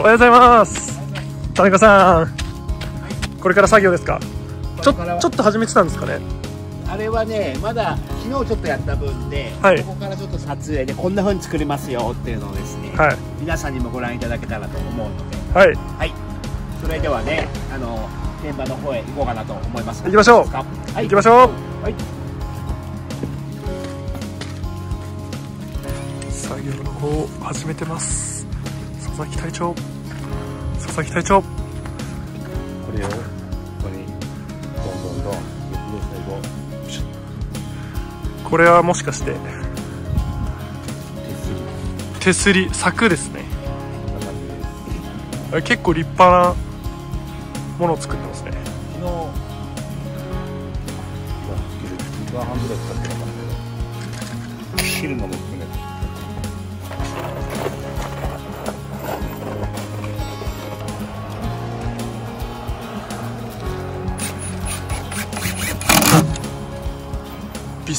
おはようございます。田中さん。これから作業ですか？ちょちょっと始めてたんですかね？あれはねまだ昨日ちょっとやった分で、はい。ここからちょっと撮影でこんな風に作れますよっていうのをですね、はい。皆さんにもご覧いただけたらと思うので。はい。はい。それではねあの現場の方へ行こうかなと思います。行きましょう。はい。行きましょう。はい。作業の方を始めてます佐々木隊長。佐々木隊長。これをここにどんどんどん最後これはもしかして。手すり柵ですね。結構立派なものを作ってますね。昨日いや1時間半ぐらい使ってたから切るのも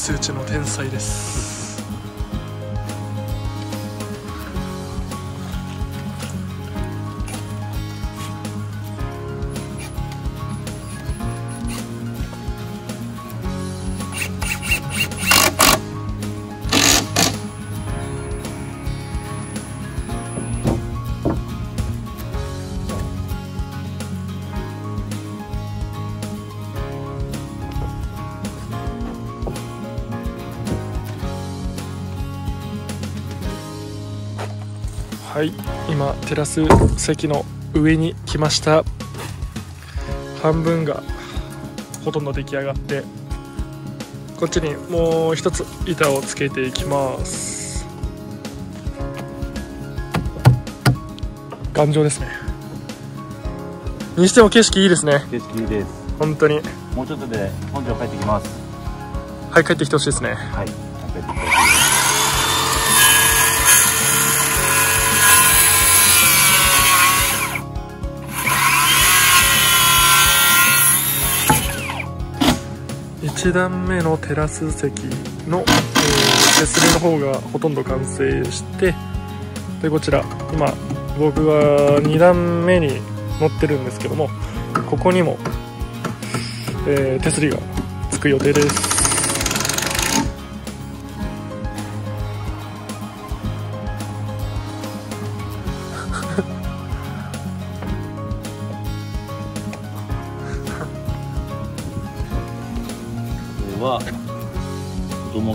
数値の天才です。今テラス席の上に来ました。半分がほとんど出来上がって。こっちにもう一つ板をつけていきます。頑丈ですね。にしても景色いいですね。景色いいです。本当に。もうちょっとで本庄帰ってきます。はい帰ってきてほしいですね。はい帰ってきて1段目のテラス席の、えー手すりの方がほとんど完成してでこちら今僕は2段目に乗ってるんですけどもここにも、えー手すりがつく予定です。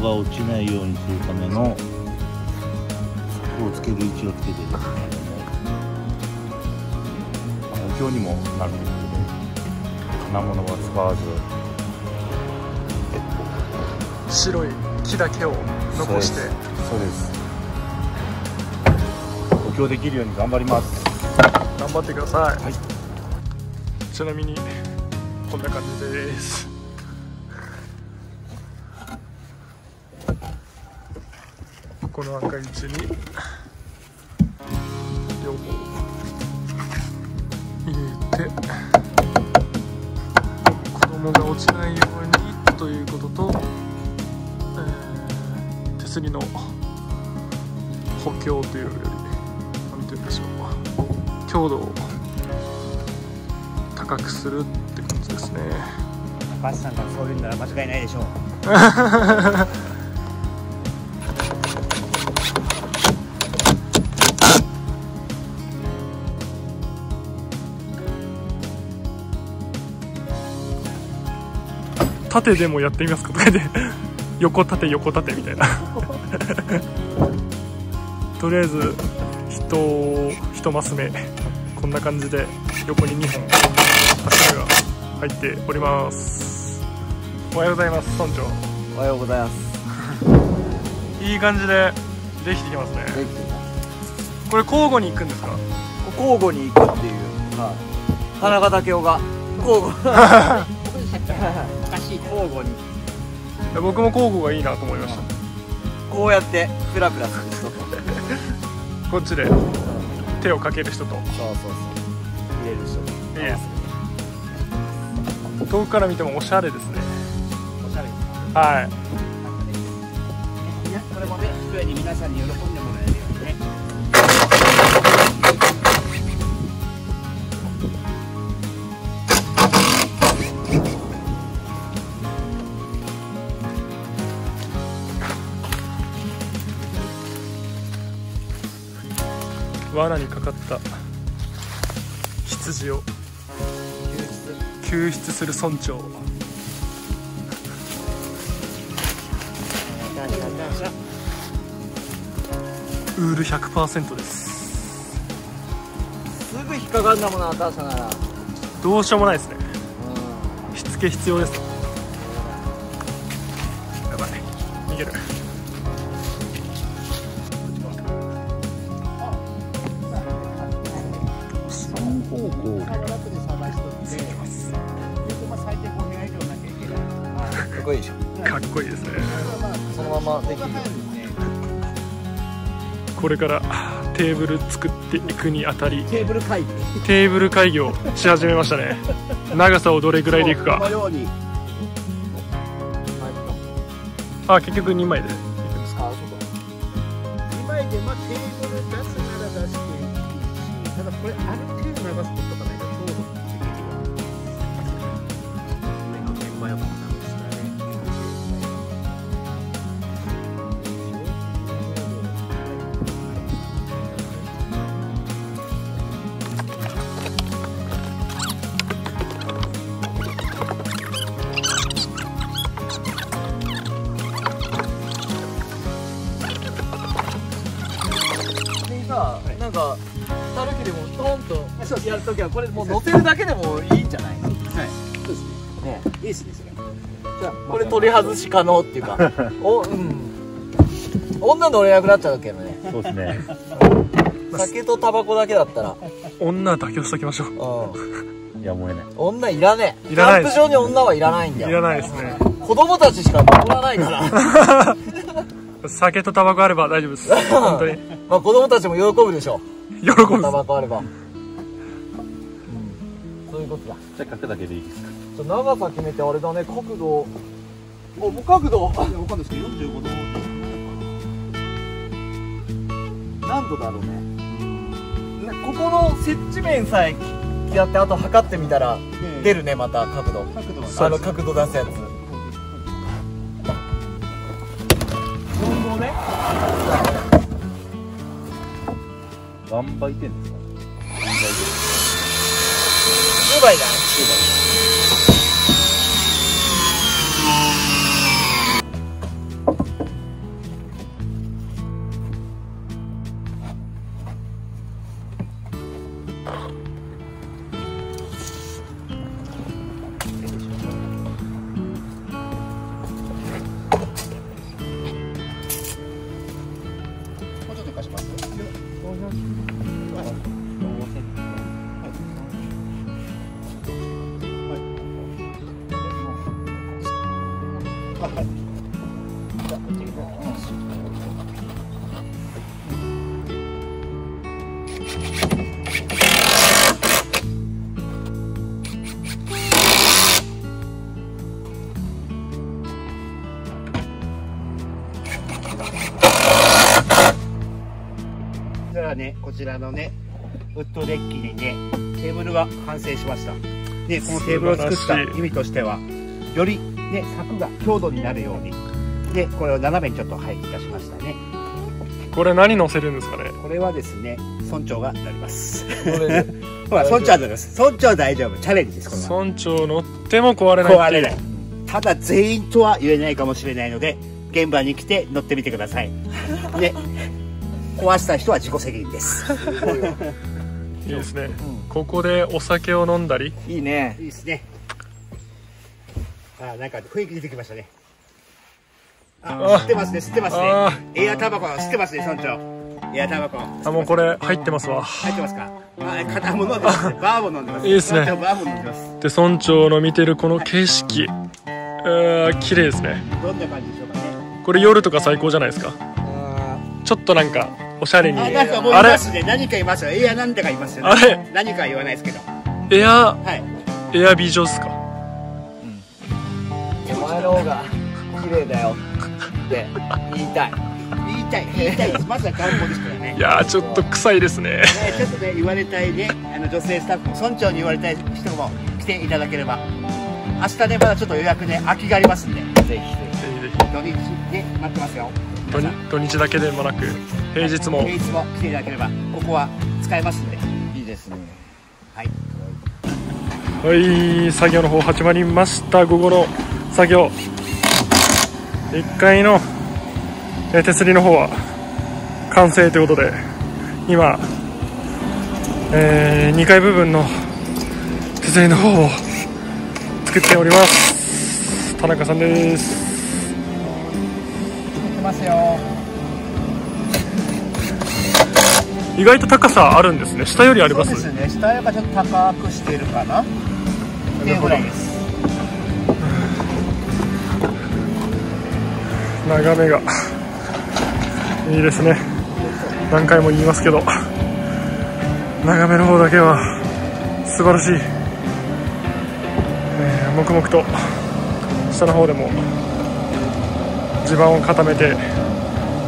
が落ちないようにするための柵をつける位置をつけてるんですけれども補強にもなるということで金物は使わず白い木だけを残して。そうです。補強できるように頑張ります。頑張ってください、はい。ちなみにこんな感じですこの赤い位置に。両方入れて。子供が落ちないようにということと、えー手すりの補強というより何て言うんでしょう。強度を高くするって感じですね。高橋さんがそう言うなら間違いないでしょう 縦でもやってみますかとか言って 横縦横縦みたいな。とりあえず一一マス目。こんな感じで横に2本柱が入っております。おはようございます村長。おはようございます。いい感じでできてきますね。これ交互に行くんですか？交互に行くっていう、はい、田中武雄が交互おかしい。交互に。僕も交互がいいなと思いました。こうやってフラフラする人と。こっちで手をかける人と。そうそうそう。入れる人。といいです遠くから見てもおしゃれですね。おしゃれ。はい。みなこれもね一重に皆さんに喜んで罠にかかった。羊を。救出する村長ウール100%です。すぐ引っかかんだもんなターシャなら。どうしようもないですね。うしつけ必要ですや方向楽で探しとって、まあ最低5部屋以上なきゃいけない。かっこいいでしょかっこいいですね。そのままできる。これからテーブル作っていくにあたり。テーブル会議。テーブル会議をし始めましたね。長さをどれぐらいでいくこのか。ように。あ結局2枚で。いくんですか2枚で、まあ、テーブル出すなら出して。いいし、ただこれ、ある程度長さ取っとかないと、強度的には。上の現場やもんなんですからね。なんかタルキでもトンとやるときはこれもう乗せるだけでもいいんじゃない？はい。そうですね。ねいいですね、それ。じゃあこれ取り外し可能っていうか。おうん。女乗れなくなっちゃうけどね。そうですね酒とタバコだけだったら。女妥協しときましょう。うん。やむを得ない。女いらねえ。いらないキャンプ場に女はいらないんだよ。いらないですね。子供たちしか乗らないから。酒とタバコあれば大丈夫です。本当に。まあ子供たちも喜ぶでしょ喜ぶ。タでバコあれば。うん。そういうことだ。じゃあ書くだけでいいですか？ちょ長さ決めてあれだね。角度。おもう角度。いや、わかんないですけど、45度。何度だろうね。ねここの接地面さえやってあと測ってみたら出るねまた角度。角度は。あの角度出すやつ何倍点ですか？10倍だね。もね、こちらのね、ウッドデッキにね、テーブルが完成しました。ね、このテーブルを作った意味としては、よりね、柵が強度になるように、で、これを斜めにちょっと配置いたしましたね。これ何乗せるんですかね？これはですね、村長が乗ります。ほら、村長は乗ります？村長は大丈夫？チャレンジです、これは。村長乗っても壊れない壊れない。ただ全員とは言えないかもしれないので、現場に来て乗ってみてください。ね、壊した人は自己責任です。いいですね、ここでお酒を飲んだり？いいねいいですね。あ、なんか雰囲気出てきましたね。あ、あ吸ってますね、吸ってますあね。エアタバコ吸ってますね、村長。エアタバコ。あもうこれ入ってますわ入ってますか？あ、片も飲んでますね。バーボン飲んでます。いいですねバーボン飲んでます。で村長の見てるこの景色あー綺麗ですねどんな感じでしょうかね。これ夜とか最高じゃないですか？ちょっとなんかおしゃれにあ、なんかもういますね。何かいますよ。エアなんだかいますよね。あれ何かは言わないですけど。エア？はい。エアビジョンっすか？お前の方が綺麗だよって言いたい言いたい、言いたいです。まずは観光ですからねい。やーちょっと臭いですねね、ちょっとね、言われたいね、あの女性スタッフも、村長に言われたい人も来ていただければ、明日ね、まだちょっと予約ね、空きがありますんで、ぜひぜぜひぜひ土日ね、待ってますよ。土日土日だけでもなく平日も。平日も来ていただければここは使えますんで。いいですね。はい。はい作業の方始まりました。午後の作業。1階のえー手すりの方は完成ということで今、え2階部分の手すりの方を作っております。田中さんです来ますよ。意外と高さあるんですね。下よりありますそうですね。下よりかちょっと高くしてるかな。っていうぐらいです。眺めが。いいですね。何回も言いますけど。眺めの方だけは素晴らしい、えー黙々と下の方でも地盤を固めて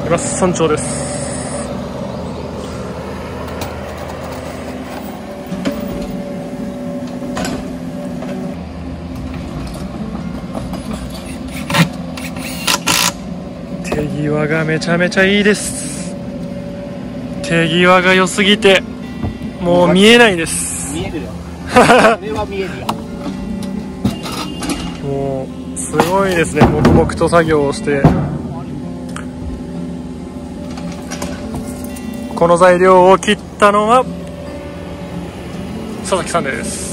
います。村長です。手際がめちゃめちゃいいです。手際が良すぎてもう見えないです。見えるよ。これは見えるよ。もうすごいですね。黙々と作業をして。この材料を切ったのは佐々木さんです。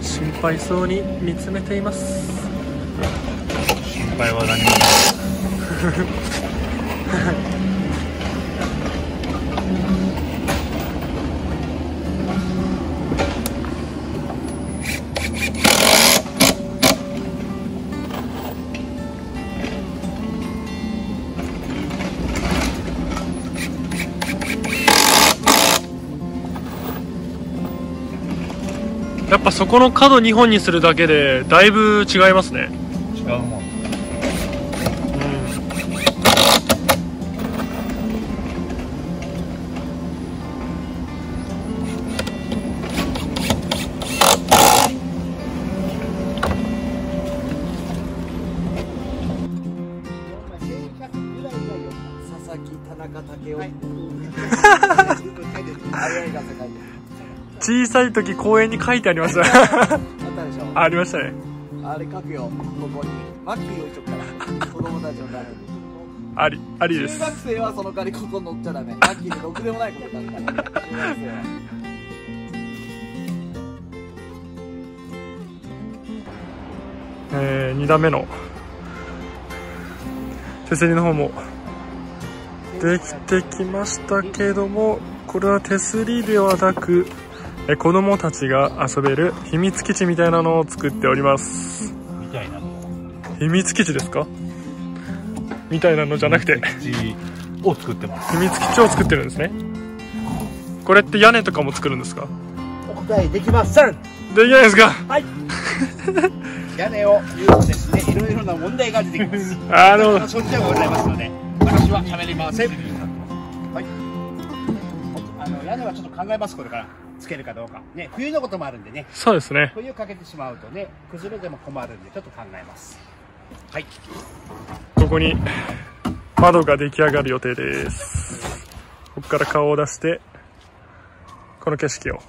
心配そうに見つめています。心配は何も そこの角2本にするだけでだいぶ違いますね。小さい時公園に書いてありましたあったでしょ。ありましたね。あれ書くよ。ここに。マック用意しとくから子供たちのために。ありありです。中学生はその代わりここ乗っちゃダメ。マッキーでろくでもないことになるから。中学生は。え2段目の。手すりの方も。できてきましたけどもこれは手すりではなくえ子供たちが遊べる秘密基地みたいなのを作っております。みたいな秘密基地ですか？みたいなのじゃなくて。口を作ってます。秘密基地を作ってるんですね。これって屋根とかも作るんですか？お答えできません。できないですか？屋根を言うとですねいろいろな問題が出てきます。あのそっちはございますので私は喋りません。はい。あの屋根はちょっと考えますこれからつけるかどうか。ね冬のこともあるんでね。そうですね。冬かけてしまうとね崩れても困るんでちょっと考えます。はい。ここに窓が出来上がる予定です。ここから顔を出してこの景色を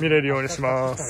見れるようにします